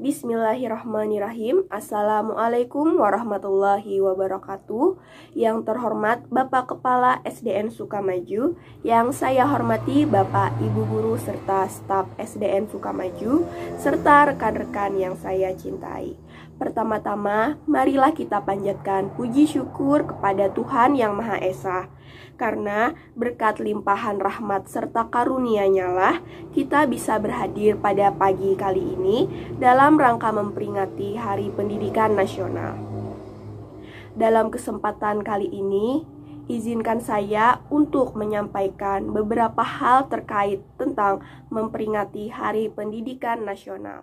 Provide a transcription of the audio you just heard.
Bismillahirrahmanirrahim. Assalamualaikum warahmatullahi wabarakatuh. Yang terhormat Bapak Kepala SDN Sukamaju Yang saya hormati Bapak Ibu Guru serta staf SDN Sukamaju Serta rekan-rekan yang saya cintai. Pertama-tama, marilah kita panjatkan puji syukur kepada Tuhan Yang Maha Esa. Karena berkat limpahan rahmat serta karunia-Nya lah kita bisa berhadir pada pagi kali ini dalam rangka memperingati Hari Pendidikan Nasional. Dalam kesempatan kali ini, izinkan saya untuk menyampaikan beberapa hal terkait tentang memperingati Hari Pendidikan Nasional.